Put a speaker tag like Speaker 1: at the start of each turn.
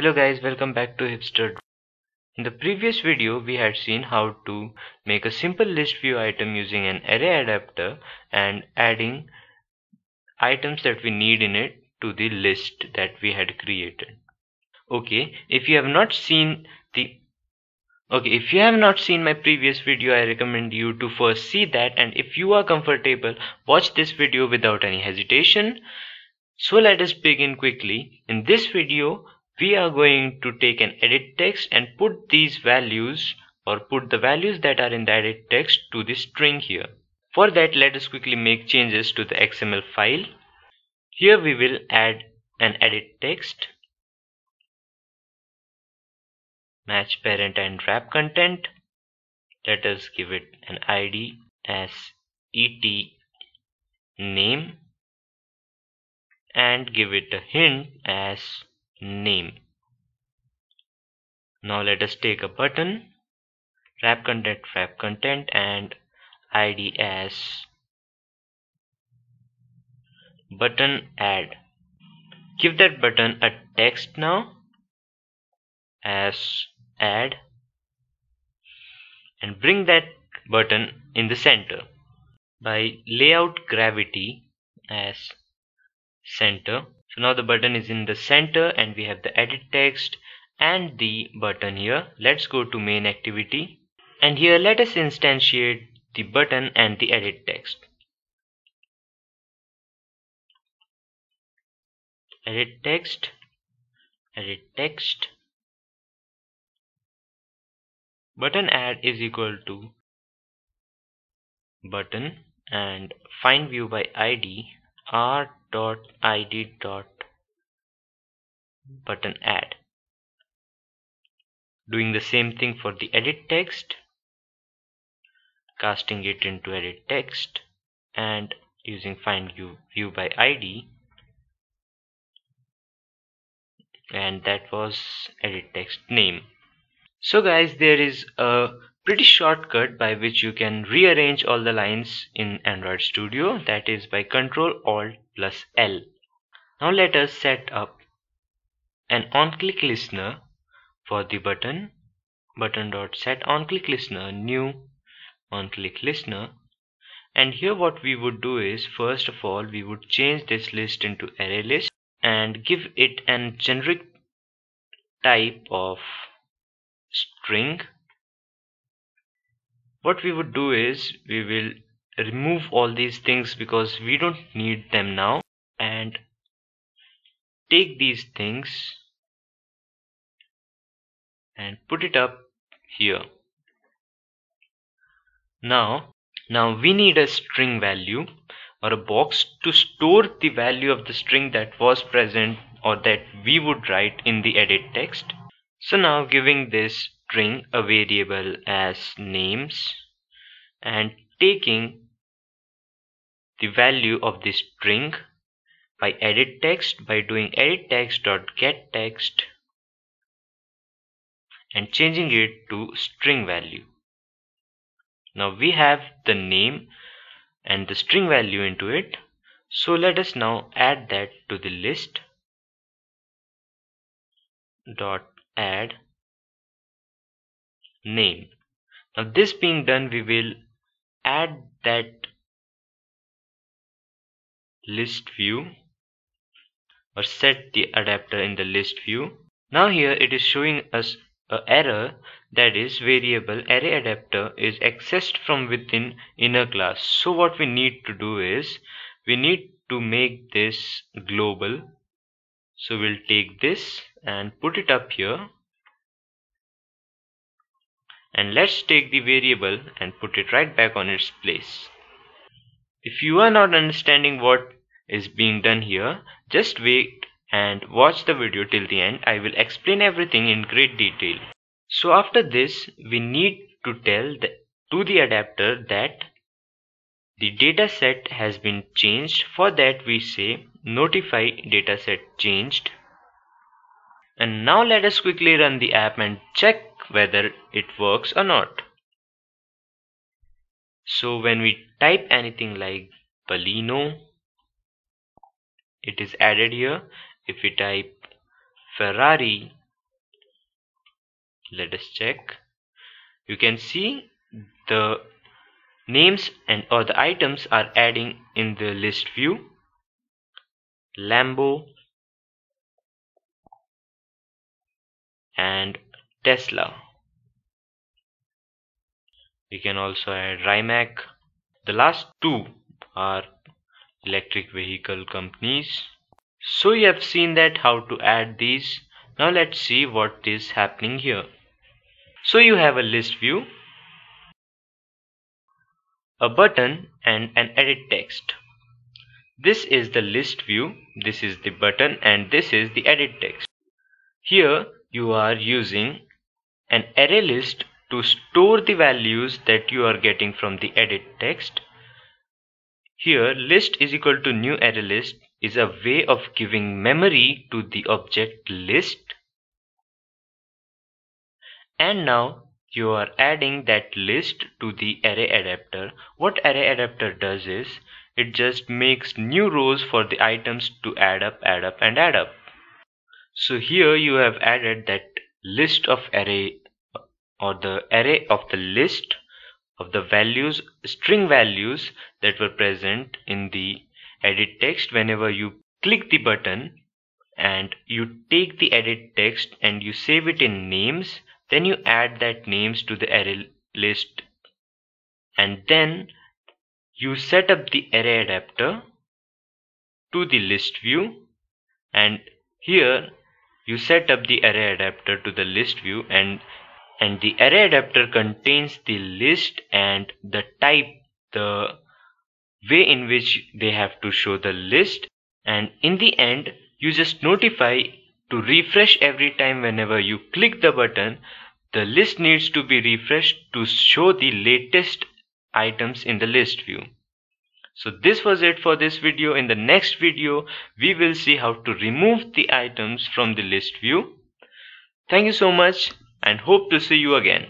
Speaker 1: Hello guys, welcome back to Hipster. In the previous video, we had seen how to make a simple list view item using an array adapter and adding items that we need in it to the list that we had created. Okay, if you have not seen the Okay, if you have not seen my previous video, I recommend you to first see that and if you are comfortable, watch this video without any hesitation. So let us begin quickly. In this video, we are going to take an edit text and put these values or put the values that are in the edit text to the string here. For that, let us quickly make changes to the XML file. Here we will add an edit text match parent and wrap content let us give it an id as et name and give it a hint as name. Now let us take a button wrap content wrap content and id as button add. Give that button a text now as add and bring that button in the center. By layout gravity as center so now the button is in the center and we have the edit text and the button here. Let's go to main activity. And here let us instantiate the button and the edit text. Edit text. Edit text. Button add is equal to button and find view by id r dot id dot button add. Doing the same thing for the edit text casting it into edit text and using find view, view by id and that was edit text name. So guys, there is a pretty shortcut by which you can rearrange all the lines in Android Studio that is by Control Alt plus L. Now let us set up an on-click listener for the button button dot set on-click listener new on-click listener and here what we would do is first of all we would change this list into array list and give it an generic type of string what we would do is we will remove all these things because we don't need them now. And take these things and put it up here. Now now we need a string value or a box to store the value of the string that was present or that we would write in the edit text. So now giving this string a variable as names and taking the value of the string by edit text by doing edit text dot get text and changing it to string value. Now we have the name and the string value into it. So let us now add that to the list. Dot add name. Now this being done we will add that list view or set the adapter in the list view. Now here it is showing us a error that is variable array adapter is accessed from within inner class. So what we need to do is we need to make this global. So we'll take this and put it up here and let's take the variable and put it right back on its place. If you are not understanding what is being done here just wait and watch the video till the end. I will explain everything in great detail. So after this we need to tell the, to the adapter that the dataset has been changed. For that we say notify dataset changed. And now let us quickly run the app and check whether it works or not. So when we type anything like Baleno, it is added here. If we type Ferrari, let us check you can see the names and or the items are adding in the list view Lambo Tesla. We can also add Rimac. The last two are electric vehicle companies. So you have seen that how to add these. Now let's see what is happening here. So you have a list view a button and an edit text. This is the list view this is the button and this is the edit text. Here you are using an array list to store the values that you are getting from the edit text. Here list is equal to new array list is a way of giving memory to the object list. And now you are adding that list to the array adapter. What array adapter does is it just makes new rows for the items to add up add up and add up. So here you have added that list of array or the array of the list of the values string values that were present in the edit text. Whenever you click the button and you take the edit text and you save it in names then you add that names to the array list. And then you set up the array adapter to the list view. And here you set up the array adapter to the list view and and the array adapter contains the list and the type the way in which they have to show the list. And in the end you just notify to refresh every time whenever you click the button. The list needs to be refreshed to show the latest items in the list view. So this was it for this video. In the next video we will see how to remove the items from the list view. Thank you so much and hope to see you again.